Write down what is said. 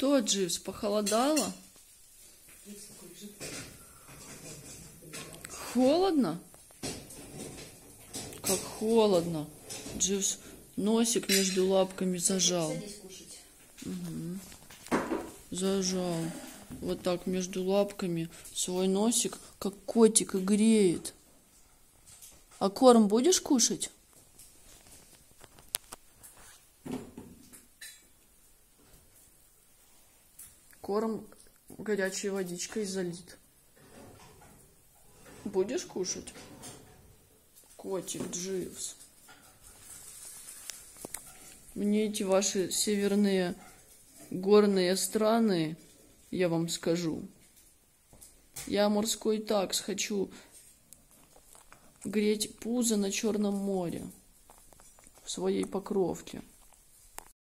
Что, Дживс, похолодало? Холодно? Как холодно. Дживс носик между лапками зажал. Кушать. Зажал. Вот так между лапками свой носик, как котик, и греет. А корм будешь кушать? Корм горячей водичкой залит. Будешь кушать? Котик Дживс. Мне эти ваши северные горные страны, я вам скажу. Я морской такс хочу греть пузо на Черном море в своей покровке.